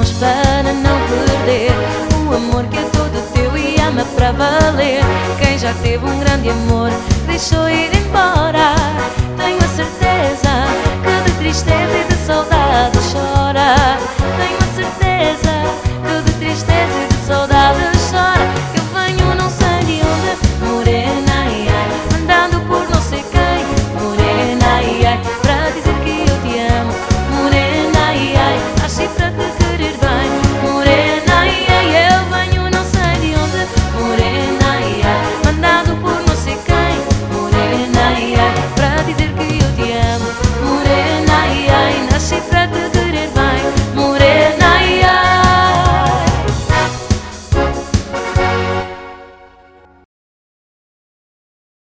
mãos para não perder. O amor que é todo teu e ama para valer. Quem já teve um grande amor deixou ir embora. Tenho a certeza que de tristeza